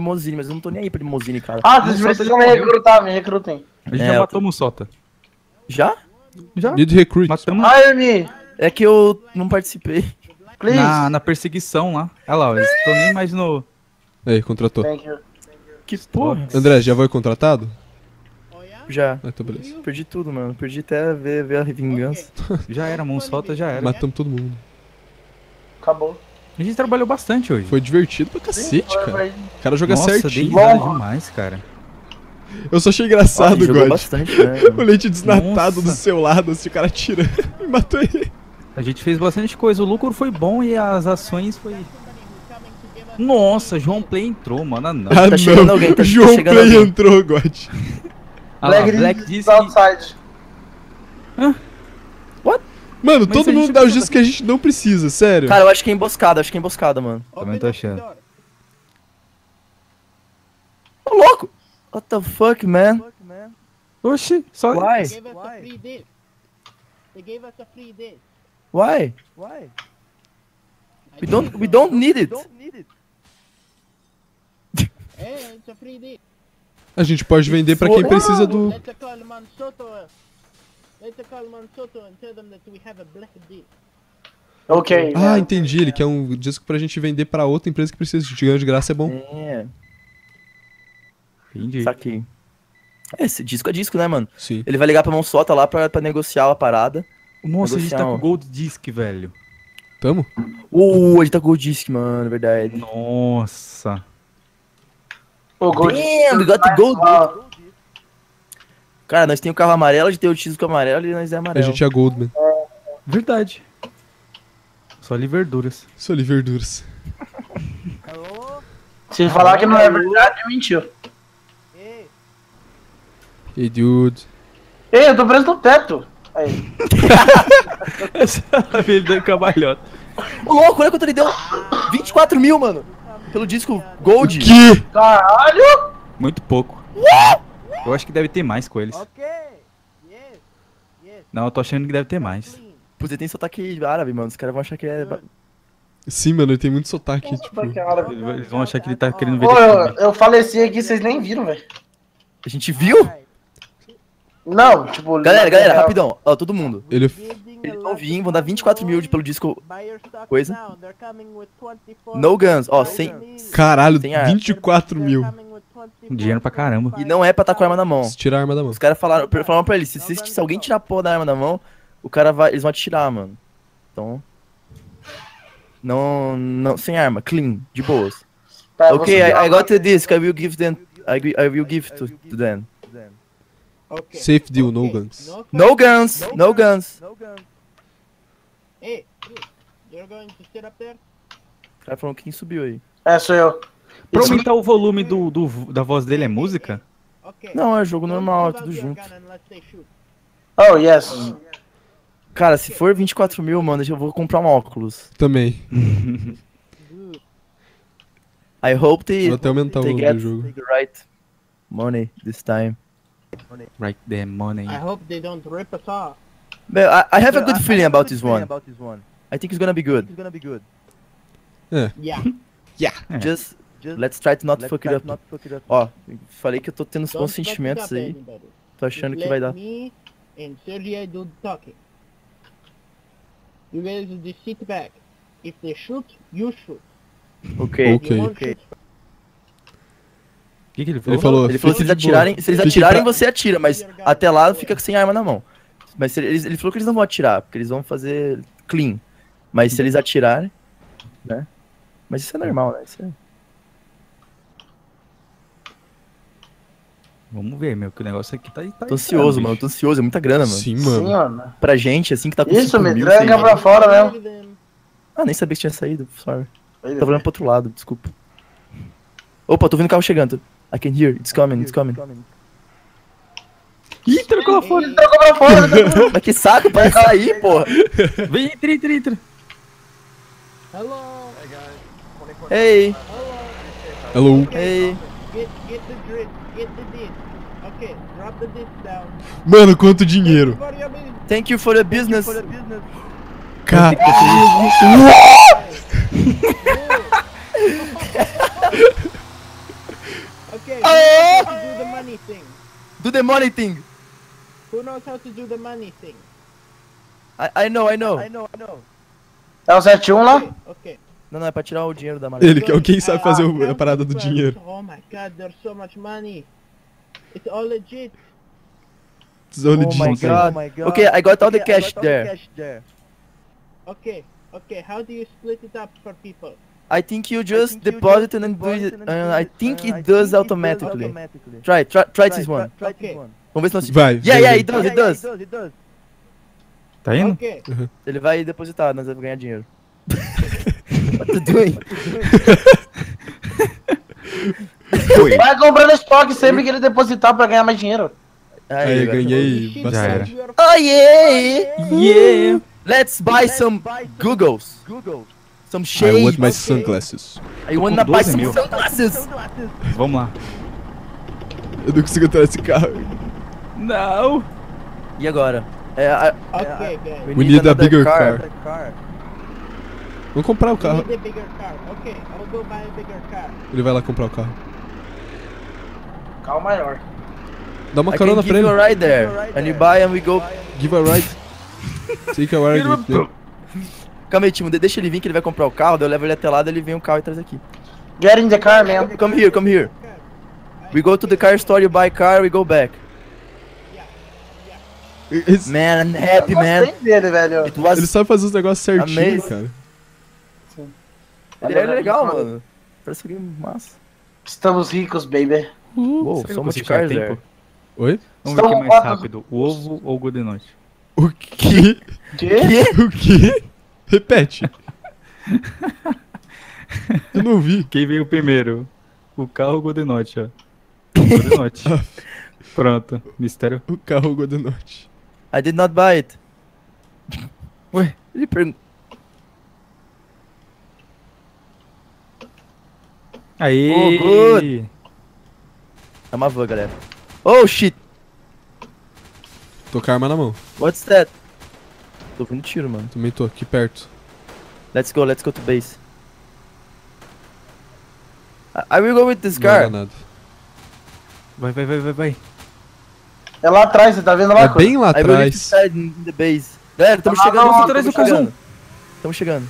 limousine, mas eu não tô nem aí pra limousine, cara. Ah, vocês precisam me recrutar, me recrutem. A gente É, já eu matou o Mussota. Já? Já? Need recruit. Matamos me, É que eu não participei. please. na, na perseguição lá. Olha lá, eles estão nem mais no. Aí, contratou. Thank you. Que porra. André, já foi contratado? Já. Ah, então beleza. Perdi tudo, mano. Perdi até ver, ver a vingança. Já era, Mussota já era. Matamos todo mundo. Acabou. A gente trabalhou bastante hoje. Foi divertido pra cacete, Foi, cara. foi. O cara joga Nossa, certinho. risada Bom. demais, cara. Eu só achei engraçado, jogou God. bastante, né? O leite desnatado Nossa. do seu lado, assim, o cara tira e matou ele. A gente fez bastante coisa. O lucro foi bom e as ações foi. Nossa, João Play entrou, mano. Ah, não. Ah, Tá chegando não. alguém, tá- João chegando Play alguém. entrou, God. Ah lá, Black, Black is disse que. outside. Mano, Mas todo mundo dá os discos que a gente não precisa, sério. Cara, eu acho que é emboscada, acho que é emboscada, mano. Também tô achando. Ô, louco! What the fuck, man? Oxi, só. Why? They gave us a free deal. They gave us a free deal. Why? We don't, we don't need it. It's a free deal. A gente pode vender pra quem precisa do. Let's call Mansoto. and tell them that we have a black deal. Ok. Ah, né? entendi. Ele quer um disco pra gente vender pra outra empresa que precisa de ganho de graça, é bom. É, Entendi. saquei. É, esse disco é disco, né, mano? Sim. Ele vai ligar pra mão solta lá pra, pra negociar a parada. Nossa, a gente tá Negociar com um- Gold Disc, velho. Tamo? Uh, ele tá com o disc, mano, é verdade. Nossa. O Gold. Damn, we got the gold. Ah, Cara, nós tem o carro amarelo, a gente tem o disco amarelo e nós é A amarelo. gente é Goldman. Verdade. Só ali verduras. Sou ali verduras. Se falar que não é verdade, mentiu. Hey, dude. Ei, eu tô preso no teto. Aí. Essa é ele dando cabalhota. Ô, louco, olha quanto ele deu. 24 mil, mano. Pelo disco Gold. Que? Caralho! Muito pouco. Eu acho que deve ter mais com eles. Yes. Yes. Não, eu tô achando que deve ter mais. Ele tem sotaque árabe, mano. Os caras vão achar que é. Sim, mano, ele tem muito sotaque, tipo. Eles eles vão achar que ele tá querendo Pô, ver. eu, eu faleci aqui, vocês nem viram, velho. A gente viu? Não, tipo. Galera, galera, é, rapidão. Ó, todo mundo. Ele. Bidding Eles vão vir, vão dar 24 mil de- pelo disco coisa. now. They're coming with 24 No Guns. Ó, sem. Caralho, Tem a- 24 mil. Dinheiro pra caramba. E não é pra tá com a arma na mão. Se tirar a arma da mão. Os caras falaram, falaram pra eles, se, se, se alguém tirar a porra da arma da mão, o cara vai. Eles vão atirar, mano. Então. Não. não sem arma, clean, de boas. Tá, Ok, I, I got the disc, I will give them. I, will- I will give to, to them. Okay. Safe deal, no guns. No, No guns, no guns. Hey, you're going to sit up there? O cara falou quem subiu aí. É, sou eu. Pra aumentar o volume do, do, da voz dele é música? Não, é jogo normal, é tudo junto. Oh, yes. Cara, se for 24 mil, mano, eu vou comprar um óculos. Também. I hope they, Vou até aumentar o they volume get do jogo. the right money this time. Right the money. I hope they don't rip us off. But I, I have a good feeling about this one. I think it's gonna be good. Yeah. É. Just, let's try to not fuck it up. Ó, falei que eu tô tendo uns bons fuck it sentimentos aí. anybody. Tô achando Just que vai dar. Me and Sergey do talking. You guys just sit back. If they shoot, you shoot. Ok. Ok. You won't ok. shoot. O que, que ele falou? Ele falou. Ele falou que se eles boa. atirarem, se eles atirarem, pra- você atira, mas até lá fica sem arma na mão. Mas eles, ele falou que eles não vão atirar, porque eles vão fazer clean. Mas se eles atirarem, né? Mas isso é normal, né? Isso é... Vamos ver, meu, que o negócio aqui tá. tá Tô ansioso, bicho. mano. Tô ansioso, é muita grana, mano. Sim, Sim, mano. mano. Pra gente, assim, que tá com Isso, 5 me mil, tranca pra mil. fora mesmo. Them. Ah, nem sabia que tinha saído, sorry. Tava olhando pro outro lado, desculpa. Opa, tô vendo o carro chegando. I can hear, it's coming, it's coming. Ih, trocou lá fora. Tranca pra fora. tranca- Mas que saco, para sair, porra. Vem, entra, entra, entra. Hello. Hey, Hello. hey. Get get the grid. Get the disc. Okay, drop the disc down. Mano, quanto dinheiro. Thank you for the business. Cara. Okay, to do the money thing? Do the money thing. Who knows how to do the money thing? I, I know, I know. I know, I know. É o 71 lá? Okay, okay. Não, não, é pra tirar o dinheiro da maleta. Ele, alguém sabe fazer o- a parada do dinheiro. Oh my god, there's so much money. It's all legit. Tesouro Oh de my dinheiro. god. Okay, I got all the cash there. Okay, okay, how do you split it up for people? I think you just deposit and then do it. Uh, I think it does automatically. Try, try, try this one. Okay, Vamos ver se nós. Vai. Yeah, vai, yeah, vai. it does, it does. Tá indo? okay. Ele vai depositar, nós vamos ganhar dinheiro. What you doing? Vai comprando estoque sempre que ele depositar pra ganhar mais dinheiro. Aí, ganhei bastante. Oh yeah! Yeah! Let's buy some Googles. Some I shades. want my sunglasses. I wanna Com buy 12 some sunglasses. Vamos lá. Eu não consigo entrar nesse carro. Não! E agora? É, a- Okay, guys. We need a another bigger Vamos comprar o You carro. need a bigger car. Okay, I'll go buy a bigger car. Ele vai lá comprar o carro. Carro maior. Dá uma I carona pra give ele. you a ride there. And you buy and we go. Give a ride. Take a ride. Calma aí, Timo, de- deixa ele vir que ele vai comprar o carro, daí eu levo ele até lá, daí ele vem o carro e traz aqui. Get in the car, man. Come here, come here. We go to the car store, you buy car, we go back. Esse- Man, I'm happy, man. dele, velho. It was... Ele sabe fazer os negócios certinho, Amazing. cara. Ele é legal, mano. Parece que é massa. Estamos ricos, baby. Uou, Será que so much você tinha cars tempo? there. Oi? Vamos ver o que é mais rápido, o ovo ou o Golden Noite? O que? Que? O que? Repete. Eu não vi. Quem veio primeiro? O carro ou o Golden Noite, ó? Golden Noite. Pronto, mistério. O carro Golden Note. I did not buy it. Ué? Ele perguntou. Aí! Oh, good. É uma van, galera. Oh shit! Tô com a arma na mão. What's that? Tô ouvindo tiro, mano. Também tô aqui perto. Let's go, let's go to base. I, I will go with this car. dar nada. Vai, vai, vai, vai, vai. É lá atrás, você tá vendo lá? É bem lá I atrás. in the base. Galera, estamos Ah, chegando. não, tamo atrás do chegando. casão. Estamos chegando.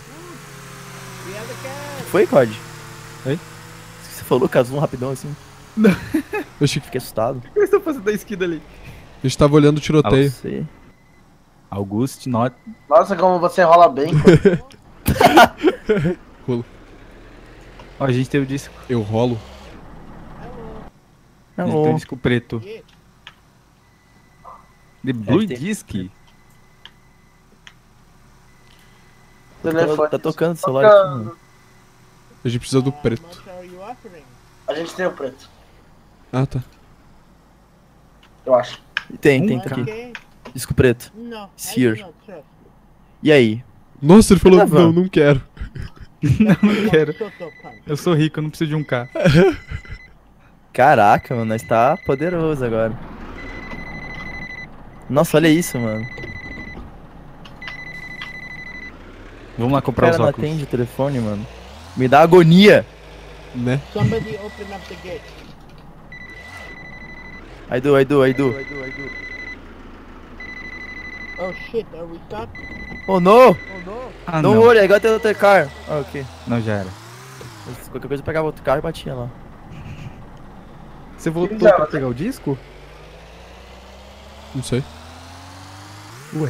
Foi, Cod? Oi? Você falou casum rapidão assim? Eu achei que Fiquei assustado. O que eu estou fazendo da esquina ali? a gente tava olhando o tiroteio. Você. Auguste Not. Nossa, como você rola bem. Ó, a gente tem o disco. Eu rolo. A gente tem o Hello. disco preto. Yeah. The Blue tem- Disc? Telefone. Tá, tá tocando o celular. A gente precisa do preto. A gente tem o preto, Ah, tá. eu acho. Tem, tem, tá aqui. Disco preto. Do not trust E aí? Nossa, ele falou, Tá não, não quero. Não, não quero. Eu sou rico, eu não preciso de um carro. Caraca, mano, nós tá poderoso agora. Nossa, olha isso, mano. Vamos lá O comprar cara os não óculos. atende o telefone, mano. Me dá agonia. Né? Somebody open up the gate. I do, I do, I do. Oh shit, are we stopped? Oh no! Ah, Don't não. worry, I got the other car. Ah, ok. Não, já era. Qualquer coisa eu pegava outro carro e batia lá. Você voltou Já, pra pegar o disco? Não sei. O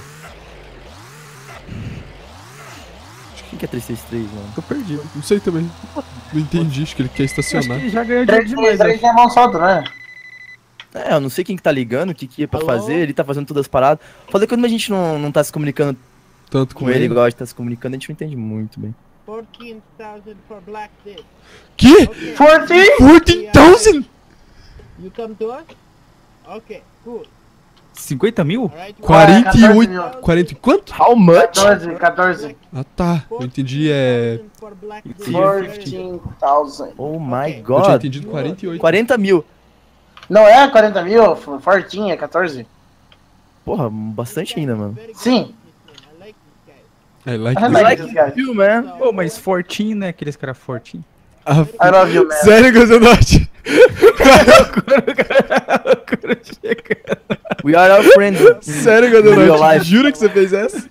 que que é 363, mano? Tô perdido. Não sei também. Não entendi, acho que ele quer Acho estacionar. que já ganhou dinheiro 3 demais, 3 né? é avançado, né? É, eu não sei quem que tá ligando, o que que é pra Alô? fazer, ele tá fazendo todas as paradas. Foda que quando a gente não, não tá se comunicando Tanto com ele igual a gente tá se comunicando, a gente não entende muito bem. 14,000 for black disc. Que? Okay. 14? 14,000? You come to us? Okay, cool. 50 mil? Alright. we- 48. 40 e quanto? How much? 14, 14. Ah tá. Eu entendi, é. 14,000 for black disc. 14,000. Oh my Eu tinha god. entendido 48. 40 mil. Não é 40 mil? Fortinho, é 14. Porra, bastante ainda, mano. Sim. I like this guy. I like this. guy. You, man. Pô, mas fortinho, né? Aqueles caras fortinhos. Ah, I love you, man. sério, Gozanote? We are our friends. Sério, life. Jura que você fez essa?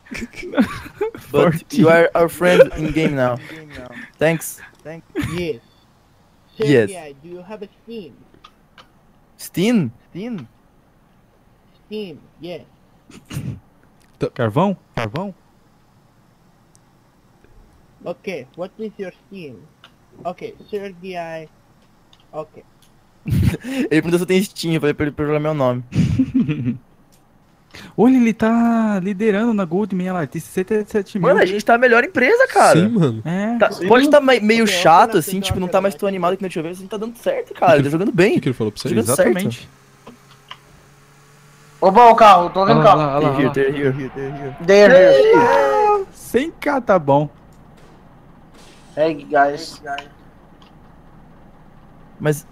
But you are our friend in game now. Thanks. Yes. Yes. Sergei, do you have a Steam? Steam? Steam? Steam, yes. Carvão? Carvão? Okay, what is your Steam? Okay, Sergei. Okay. Ele perguntou se eu tenho Steam, eu falei pra ele procurar meu nome. Olha, ele tá liderando na Goldman lá, tem 67 mil. Mano, a gente tá a melhor empresa, cara. Sim, mano. É, Tá- pode estar meio Ok, chato, assim, tipo, não tá mais tão animado que não tinha vez, assim, tá dando certo, cara. Ele tá jogando O que, bem. que ele falou pra você? Jogando exatamente. Opa, o carro, tô vendo o lá, carro. olha lá, olha lá. They're here, they're here. There, here. 100k tá bom. Hey, guys. Mas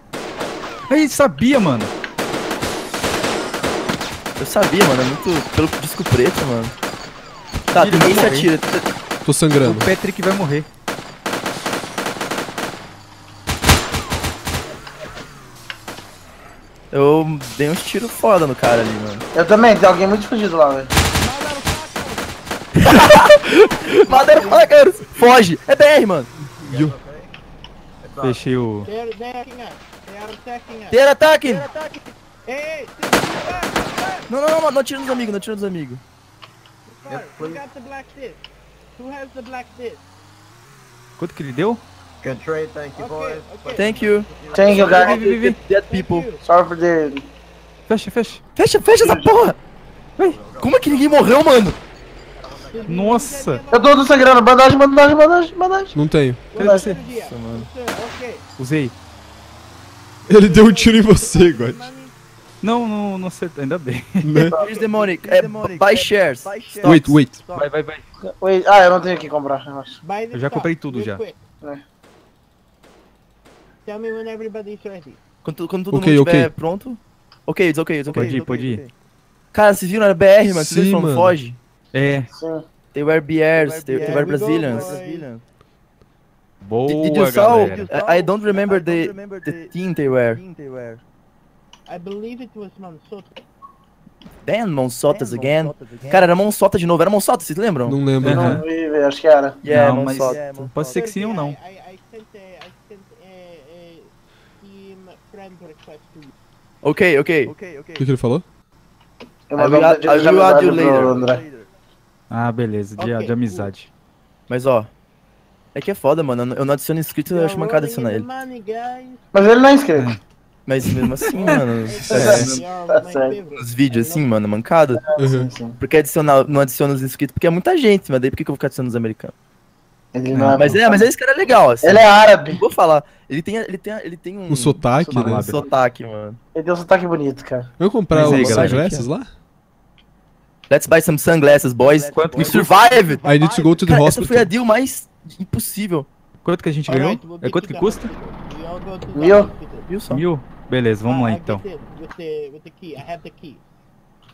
Aí, sabia, mano. Eu sabia, mano, é muito pelo disco preto, mano. Tá, Ele ninguém se atira. Tô sangrando. O Patrick vai morrer. Eu dei uns tiros foda no cara ali, mano. Eu também, tem alguém muito fudido lá, velho. Motherfuckers! Foge! É BR, mano. Fechei o. They're, they're attacking us. They are attacking us. Ter hey, back, Não, não, não, não atira nos amigos, não atira nos amigos. back. Who got the black disc? Who has the black disc? Quanto que ele deu? Okay, okay. Thank you. Thank you, guys. Dead Thank people. you. Sorry for the... Fecha, fecha. Fecha, fecha essa porra! Como é que ninguém morreu, mano? Nossa. Eu tô, tô sangrando. Bandagem, bandagem, bandagem, bandagem. Não tenho. Cadê você? Sergei, sir, okay. Usei. Ele deu um tiro em você, God. Não, não, não acertei. Ainda bem. Né? Here's the money. É, buy shares. Wait, wait. Vai, vai, vai. Wait, ah, eu não tenho que comprar, eu acho. Buy the Eu já stock, comprei tudo real já. É. Tell me when everybody's ready. Quando, quando todo Ok, mundo estiver ok. pronto. Ok, it's ok, it's ok. Pode ir, pode ir. Cara, vocês viram? Era BR, mano. Vocês viram foge? É. Sim. They were BRs, they, were Brazilians. Boa, Did, did you saw? galera. I, I don't remember the, the team they were. I believe it was Mansoto. Damn, Monsotas again. Cara, era Monsota de novo. Era Monsota, vocês lembram? Não lembro. Não vi, velho, acho que era. Yeah, Não, mas- Monsota. Pode ser que sim ou não. I, I, I sent a, I sent a, a Steam friend request to you. Ok, ok. O que, que ele falou? Eu will add- you later. André. Ah, beleza. De, Ok, de amizade. Mas ó. É que é foda, mano. eu não- Eu não adiciono inscrito, eu You're acho mancada adicionar ele. money. Mas ele não é inscrito. Mas mesmo assim, mano. É, you're tá my certo. favorite. os vídeos assim, mano, mancada. Uhum. Porque adicionar, não adiciona os inscritos, porque é muita gente, mas daí por que que eu vou ficar adicionando os americanos? Ele não é. Mas é, mas esse cara é legal, assim. Ele é árabe. Vou falar. Ele tem, ele tem, ele tem um, Um sotaque, um né? sotaque, mano. Ele tem um sotaque bonito, cara. Vamos comprar Mas aí, os sunglasses lá? Let's buy some sunglasses, boys. Quanto- We survived! I need to go to the Cara, essa foi a hospital. deal mais impossível. Quanto que a gente ganhou? É quanto que custa? hospital. Mil? hospital. Viu só? Mil? Beleza, vamos lá I então.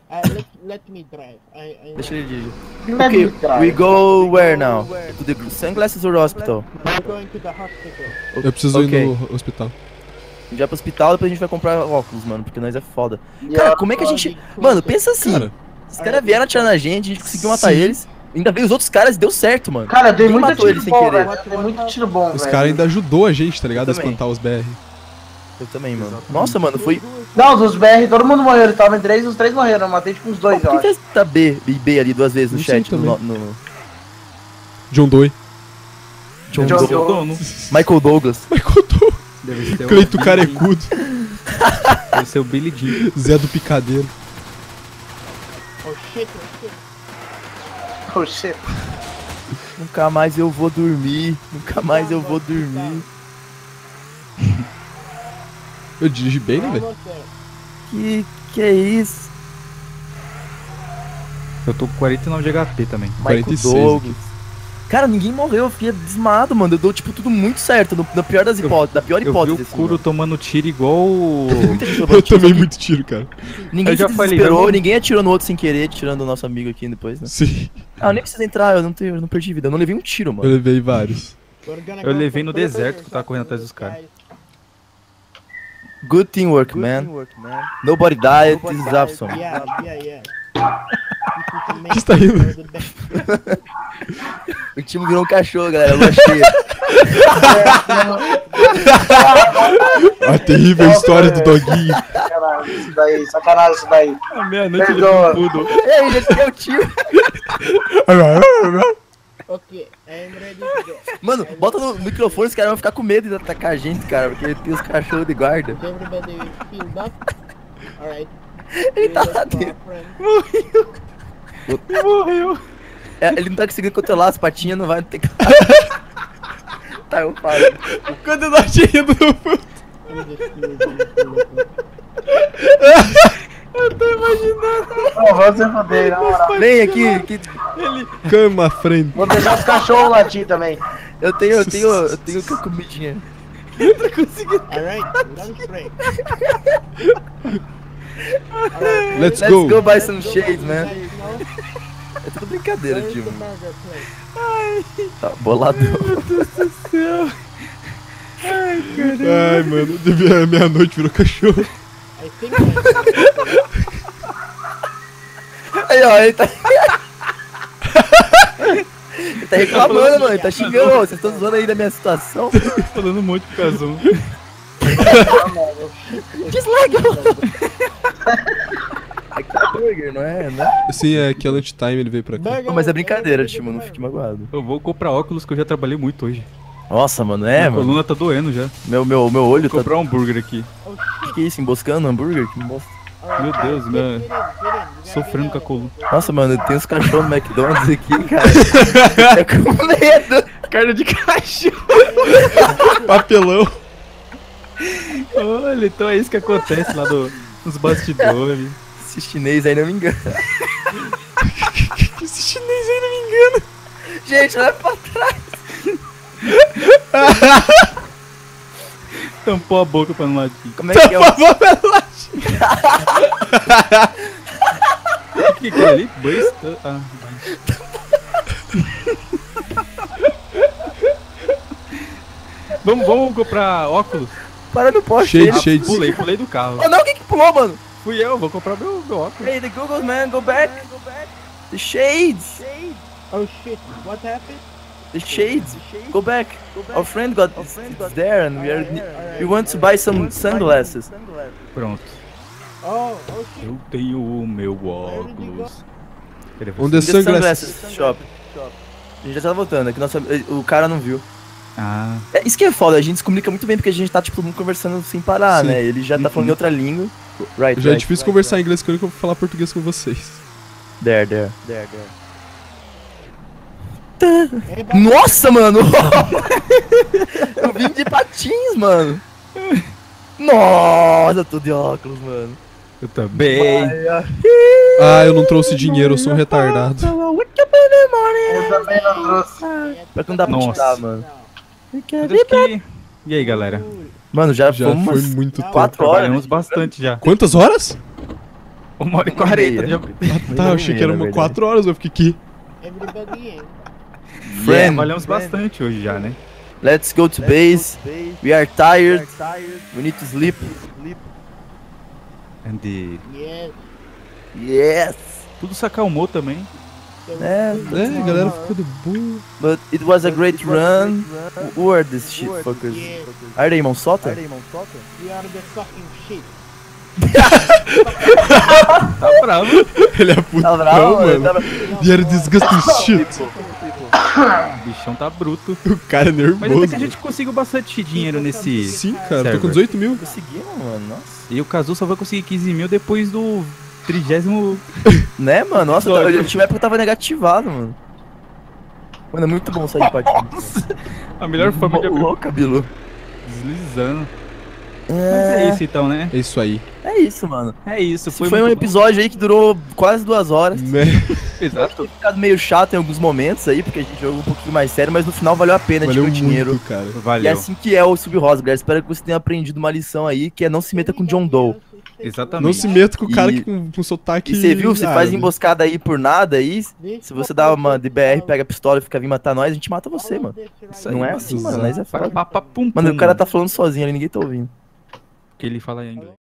Uh, let let me drive. I, I Deixa ele dirigir. Let Ok, me try. we go where now? To the sunglasses or hospital? We're going to the hospital. Eu preciso Ok. ir no hospital. A gente vai pro hospital, depois a gente vai comprar óculos, mano, porque nós é foda. Cara, como é que a gente... Mano, pensa assim. Cara, Os caras vieram atirar na gente, a gente conseguiu matar Sim. eles. Ainda veio os outros caras e deu certo, mano. Cara, eu dei Quem muito matou tiro bom, querer? velho. Eu dei muito tiro bom, os caras ainda ajudou a gente, tá ligado? A espantar os BR. Eu também, mano. Nossa, mano, foi... Não, dos BR, todo mundo morreu. Ele tava em três, os três morreram. Eu matei tipo uns dois, Por eu que acho. que tá B e B ali duas vezes no Não chat? No, no- John Doe. John John Doe-. Dono. Michael Douglas. Michael Doe. Deve ser o Cleito Carecudo. Deve ser o Billy Jean. Zé do Picadeiro. Oh shit! Oh shit! Oh shit. Nunca mais eu vou dormir. Nunca mais eu vou dormir. Eu dirigi bem, né, velho? Que que é isso? Eu tô com 49 de HP também. Michael 46 Douglas. Cara, ninguém morreu, eu fiquei desmado, mano. Eu dou, tipo, tudo muito certo, no, na pior das hipóteses, da pior Eu vi hipótese. o assim, Kuro tomando tiro igual. Eu tomei muito tiro, cara. Ninguém Eu já se falei, desesperou, vamos- ninguém atirou no outro sem querer, tirando o nosso amigo aqui depois, né? Sim, Ah, eu nem preciso entrar, eu não, tenho, eu não perdi vida, eu não levei um tiro, eu mano. levei vários. Eu levei no deserto que eu tava correndo atrás dos guys. Good teamwork, man. Nobody died, this is awesome. Yeah, yeah, yeah. Que você tá rindo? O time virou um cachorro, galera. Lua cheia. A terrível história do doguinho. Sacanagem isso daí, sacanagem isso daí. À meia-noite ele tudo. E aí, gente, é o time. Okay, Go. Mano, bota no microfone, os caras vão ficar com medo de atacar a gente, cara, porque tem os cachorros de guarda. Ele tá lá dentro. friend. Morreu. É, ele não tá conseguindo controlar as patinhas, não vai ter que. tá, eu falo. Quando eu não tinha ido no fundo. Let me just do this. Não, vamos se foder, na moral. Vem aqui, que Cama à frente. Vou deixar os cachorros latir também. eu tenho, eu tenho, eu tenho que comidinha. Alright, lunch break. Let's, Let's go. go buy some shades, man. É tudo brincadeira, where's the tio. burger place? Tá boladão. Ai, mano, devia meia-noite virou cachorro. I think Aí, ó, ele tá. ele tá reclamando, mano. Ele tá xingando. ó, Vocês estão zoando aí da minha situação. Falando um monte pro Kazum. Aqui é burger, não é? Né? Sim, é que a lunchtime ele veio pra cá. Não, mas é brincadeira, tio, não fique magoado. Eu vou comprar óculos que eu já trabalhei muito hoje. Nossa, mano, é, Minha mano. coluna tá doendo já. Meu, meu, meu olho Vou tá. comprar um hambúrguer aqui. Oh Que, que é isso? Emboscando hambúrguer? Que bosta. Meu Deus, gotta Sofrendo com a coluna. Nossa, mano, tem uns cachorros no McDonald's aqui, cara. Eu com medo. Carne de cachorro. Papelão. Olha, então é isso que acontece lá do, nos bastidores. Esse chinês aí não me engana. Esse chinês aí não me engana. Gente, olha pra trás. Tampou a boca pra não latir. Como é que é o. O que que é ali? Ah. vamos, vamos comprar óculos? Para no poste. Shade, dele. shades. Pulei, pulei do carro. Oh, não, quem que pulou, mano? Fui eu, vou comprar meu, meu óculos. Hey, the Googles, man, go back. The shades. Oh shit, what happened? The shades. Go back. Our friend got it's, there and we are we want to buy some sunglasses. Pronto. Oh. Eu tenho o meu óculos. É The sunglasses? shop. A gente já tá voltando, é que nossa, o cara não viu. Ah, É, isso que é foda, a gente se comunica muito bem porque a gente tá, tipo, conversando sem parar, Sim. né? Ele já tá falando em outra língua. Right, Já é right. difícil conversar inglês com ele que eu vou falar português com vocês. There, there. There, but- Nossa, mano! eu vim de patins, mano. Nossa, eu tô de óculos, mano. eu também. Ah, eu não trouxe dinheiro, eu sou um retardado. Eu também não trouxe. Pra que não dá pra Nossa. tirar, mano. Acho que... E aí, galera? Mano, já, Já fomos foi muito tempo. quatro horas. Trabalhamos bastante já. Quantas horas? Uma hora e quarenta. Já... Tá, eu achei que era uma quatro horas, eu fiquei aqui. Friend. Trabalhamos bastante hoje já, né? Let's go to base. We are tired. We need to sleep. And the... Yes. Yes. Tudo se acalmou também. É, É, a galera ficou de boa. but it was a great run. Who are these shit fuckers? Yes. Are they Monsotter? We are the fucking shit. Tá bravo. Ele é putão, Tá bravo, mano. Tá bravo. E era disgusting shit. O bichão tá bruto. O cara é Mas até nervoso. que a gente conseguiu bastante dinheiro nesse... Sim, cara, tô Server. com 18 mil. Conseguimos, mano. Nossa. E o Kazu só vai conseguir 15 mil depois do trigésimo... Né, mano? Nossa, eu, época que eu tava negativado, mano. Mano, é muito bom sair de patins. A melhor forma de abrir louca, Bilu. deslizando. Mas é isso então, né? É isso aí. É isso, mano. É isso. Foi, foi um muito bom. episódio aí que durou quase duas horas. Né? Exato. Tem ficado meio chato em alguns momentos aí, porque a gente jogou um pouquinho mais sério, mas no final valeu a pena, Valeu dinheiro. muito, cara. E é Valeu. assim que é o Sub-Rosa, galera. Espero que você tenha aprendido uma lição aí, que é não se meta com John Doe. Exatamente. Não se meta com o cara E- que com, com sotaque. E você viu, você faz emboscada aí por nada aí, se você dá uma DBR, pega a pistola e fica vir matar nós, a gente mata você, mano. Isso aí, Não é assim, mano, mas é Para foda. Mano, o cara tá falando sozinho ali, ninguém tá ouvindo. porque ele fala inglês.